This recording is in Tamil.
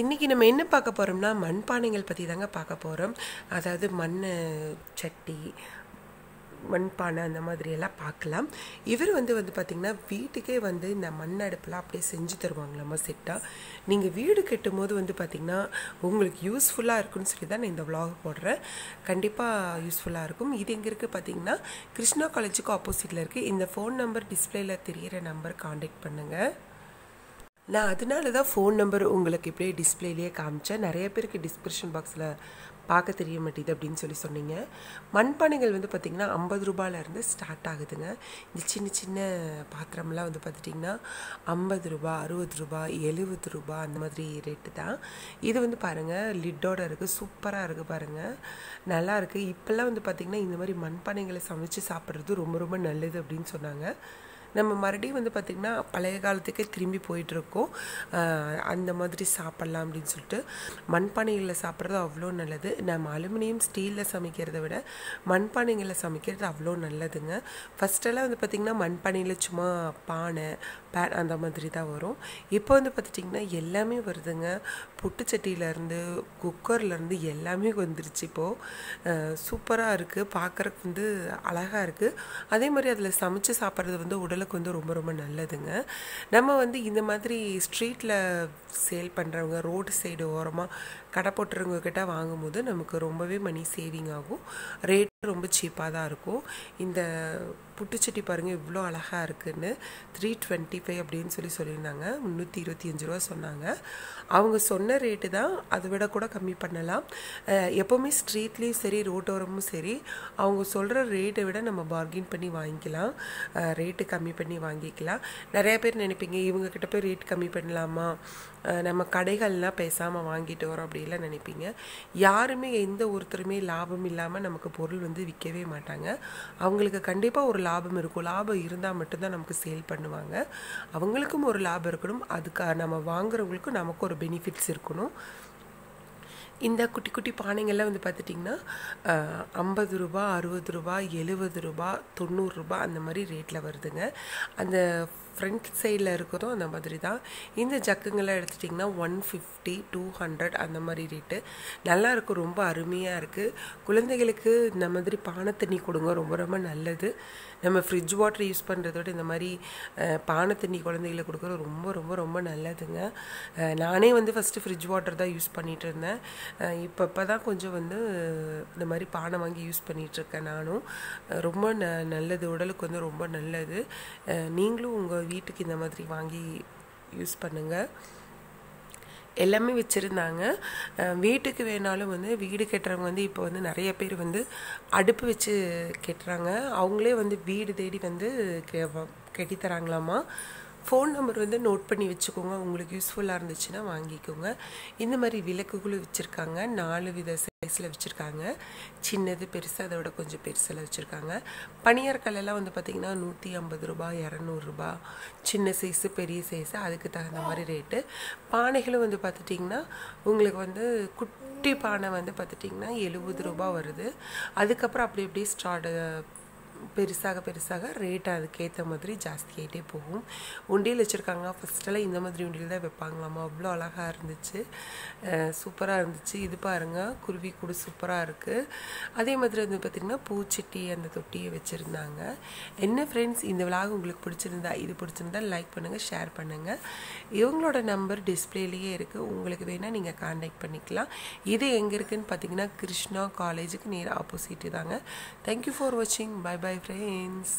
இன்றைக்கி நம்ம என்ன பார்க்க போகிறோம்னா மண்பானைகள் பற்றி தாங்க பார்க்க போகிறோம் அதாவது மண் சட்டி மண்பானை அந்த மாதிரி எல்லாம் பார்க்கலாம். இவர் வந்து வந்து பார்த்திங்கன்னா வீட்டுக்கே வந்து இந்த மண் அடுப்பெல்லாம் அப்படியே செஞ்சு தருவாங்களாம்மா செட்டாக நீங்கள் வீடு கட்டும் போது வந்து பார்த்திங்கன்னா உங்களுக்கு யூஸ்ஃபுல்லாக இருக்குன்னு சொல்லி தான் நான் இந்த விலாக் போடுறேன். கண்டிப்பாக யூஸ்ஃபுல்லாக இருக்கும். இது எங்கே இருக்குது பார்த்தீங்கன்னா கிருஷ்ணா காலேஜுக்கு ஆப்போசிட்டில் இருக்குது இந்த ஃபோன் நம்பர் டிஸ்பிளேயில் தெரியிற நம்பர் காண்டாக்ட் பண்ணுங்கள் நான் அதனால தான் ஃபோன் நம்பர் உங்களுக்கு இப்படியே டிஸ்பிளேலேயே காமிச்சேன். நிறைய பேருக்கு டிஸ்கிரிப்ஷன் பாக்ஸில் பார்க்க தெரிய மாட்டேது அப்படின்னு சொல்லி சொன்னீங்க. மண்பானைகள் வந்து பார்த்திங்கன்னா ஐம்பது ரூபாயிலேருந்து ஸ்டார்ட் ஆகுதுங்க. இந்த சின்ன சின்ன பாத்திரம்லாம் வந்து பார்த்துட்டிங்கன்னா ஐம்பது ரூபா அறுபது ரூபா எழுபது ரூபா அந்த மாதிரி ரேட்டு தான். இது வந்து பாருங்கள் லிட்டோட இருக்குது சூப்பராக இருக்குது பாருங்கள் நல்லா இருக்குது இப்போல்லாம் வந்து பார்த்திங்கன்னா இந்த மாதிரி மண்பானைகளை சமைச்சு சாப்பிட்றது ரொம்ப ரொம்ப நல்லது அப்படின்னு சொன்னாங்க. நம்ம மறுபடியும் வந்து பார்த்திங்கன்னா பழைய காலத்துக்கே திரும்பி போயிட்டுருக்கோம். அந்த மாதிரி சாப்பிட்லாம் அப்படின்னு சொல்லிட்டு மண்பானைகளில் சாப்பிட்றது அவ்வளோ நல்லது. நம்ம அலுமினியம் ஸ்டீலில் சமைக்கிறத விட மண்பானைகளில் சமைக்கிறது அவ்வளோ நல்லதுங்க. ஃபஸ்ட்டெல்லாம் வந்து பார்த்திங்கன்னா மண்பானையில் சும்மா பானை பே அந்த மாதிரி தான் வரும். இப்போ வந்து பார்த்துட்டிங்கன்னா எல்லாமே வருதுங்க. புட்டுச்சட்டியிலேருந்து குக்கர்லேருந்து எல்லாமே வந்துருச்சு இப்போது சூப்பராக இருக்குது பார்க்குறக்கு வந்து அழகாக இருக்குது அதே மாதிரி அதில் சமைச்சு சாப்பிட்றது வந்து உடல் உடலுக்கு வந்து ரொம்ப ரொம்ப நல்லதுங்க. நம்ம வந்து இந்த மாதிரி ஸ்ட்ரீட்டில் சேல் பண்ணுறவங்க ரோடு சைடு ஓரமாக கடை போட்டுறவங்க கிட்ட வாங்கும்போது நமக்கு ரொம்பவே மணி சேவிங் ஆகும். ரேட் ரொம்ப சீப்பாக தான் இருக்கும். இந்த புட்டுச்சட்டி பாருங்கள் இவ்வளோ அழகாக இருக்குன்னு. த்ரீ டுவெண்ட்டி ஃபைவ் அப்படின்னு சொல்லி சொல்லியிருந்தாங்க. முந்நூற்றி இருபத்தி அஞ்சு ரூபா சொன்னாங்க. அவங்க சொன்ன ரேட்டு தான் அதை விட கூட கம்மி பண்ணலாம். எப்போவுமே ஸ்ட்ரீட்லேயும் சரி ரோட்டோரமும் சரி அவங்க சொல்கிற ரேட்டை விட நம்ம பார்கின் பண்ணி வாங்கிக்கலாம். ரேட்டு கம்மி பண்ணி வாங்கிக்கலாம். நிறைய பேர் நினைப்பீங்க இவங்க கிட்ட போய் ரேட் கம்மி பண்ணலாமா? நம்ம கடைகள்லாம் பேசாமல் வாங்கிட்டு வரோம் அப்படிலாம் நினைப்பீங்க. யாருமே எந்த ஒருத்தருமே லாபம் இல்லாமல் நமக்கு பொருள் வந்து விற்கவே மாட்டாங்க. அவங்களுக்கு கண்டிப்பாக ஒரு லாபம் இருக்கும் லாபம் இருந்தால் மட்டும்தான் நமக்கு சேல் பண்ணுவாங்க. அவங்களுக்கும் ஒரு லாபம் இருக்கணும். அதுக்கு நம்ம வாங்குறவங்களுக்கும் நமக்கு ஒரு பெனிஃபிட்ஸ் இருக்கணும். இந்த குட்டி குட்டி பானைங்கள்லாம் வந்து பார்த்துட்டிங்கன்னா ஐம்பது ரூபா அறுபது ரூபா எழுபது ரூபா தொண்ணூறுரூபா அந்த மாதிரி ரேட்டில் வருதுங்க. அந்த ஃப்ரண்ட் சைடில் இருக்கிறதும் அந்த மாதிரி தான் இந்த ஜக்குங்கெல்லாம் எடுத்துட்டிங்கன்னா ஒன் ஃபிஃப்டி டூ ஹண்ட்ரட் அந்த மாதிரி ரேட்டு நல்லா இருக்கும் ரொம்ப அருமையாக இருக்குது குழந்தைகளுக்கு இந்த மாதிரி பானை தண்ணி கொடுங்க ரொம்ப ரொம்ப நல்லது. நம்ம ஃப்ரிட்ஜ் வாட்டர் யூஸ் பண்ணுறத விட இந்த மாதிரி பானை தண்ணி குழந்தைகளுக்கு கொடுக்குறது ரொம்ப ரொம்ப ரொம்ப நல்லதுங்க. நானே வந்து ஃபஸ்ட்டு ஃப்ரிட்ஜ் வாட்டர் தான் யூஸ் பண்ணிகிட்டு இருந்தேன். இப்போ இப்போ தான் கொஞ்சம் வந்து இந்த மாதிரி பானை வாங்கி யூஸ் பண்ணிகிட்ருக்கேன் நானும். ரொம்ப ந நல்லது. உடலுக்கு வந்து ரொம்ப நல்லது. நீங்களும் உங்கள் வீட்டுக்கு இந்த மாதிரி வாங்கி யூஸ் பண்ணுங்கள் எல்லாமே வச்சுருந்தாங்க. வீட்டுக்கு வேணாலும் வந்து வீடு கட்டுறவங்க வந்து இப்போ வந்து நிறைய பேர் வந்து அடுப்பு வச்சு கட்டுறாங்க. அவங்களே வந்து வீடு தேடி வந்து கெ- ஃபோன் நம்பர் வந்து நோட் பண்ணி வச்சுக்கோங்க. உங்களுக்கு யூஸ்ஃபுல்லாக இருந்துச்சுன்னா வாங்கிக்கோங்க. இந்த மாதிரி விளக்குகளும் வச்சுருக்காங்க. நாலு வித சைஸில் வச்சுருக்காங்க. சின்னது பெருசு அதை விட கொஞ்சம் பெருசில் வச்சுருக்காங்க. பனியார் வந்து பார்த்திங்கன்னா நூற்றி ஐம்பது ரூபா இரநூறுபா சின்ன சைஸு பெரிய சைஸு அதுக்கு தகுந்த மாதிரி ரேட்டு பானைகளும் வந்து பார்த்துட்டிங்கன்னா உங்களுக்கு வந்து குட்டி பானை வந்து பார்த்துட்டிங்கன்னா எழுபது ரூபா வருது. அதுக்கப்புறம் அப்படி அப்படியே ஸ்டார்ட் பெருசாக பெருசாக ரேட் அதுக்கேற்ற மாதிரி ஜாஸ்தியாகிட்டே போகும். உண்டியல் வச்சுருக்காங்க. ஃபஸ்ட்டெல்லாம் இந்த மாதிரி உண்டியல் தான் வைப்பாங்களாமா? அவ்வளோ அழகாக இருந்துச்சு. சூப்பராக இருந்துச்சு. இது பாருங்கள் குருவி கூடு சூப்பராக இருக்குது அதே மாதிரி வந்து பார்த்திங்கன்னா பூச்சட்டி அந்த தொட்டியை வச்சுருந்தாங்க. என்ன ஃப்ரெண்ட்ஸ் இந்த விழாவை உங்களுக்கு பிடிச்சிருந்தா இது பிடிச்சிருந்தா லைக் பண்ணுங்கள் ஷேர் பண்ணுங்கள் இவங்களோட நம்பர் டிஸ்பிளேலேயே இருக்குது உங்களுக்கு வேணால் நீங்கள் காண்டாக்ட் பண்ணிக்கலாம். இது எங்கே இருக்குதுன்னு பார்த்தீங்கன்னா கிருஷ்ணா காலேஜுக்கு நேர் ஆப்போசிட்டு தாங்க. தேங்க்யூ ஃபார் வாட்சிங் பை பை ஃப்ரெண்ட்ஸ்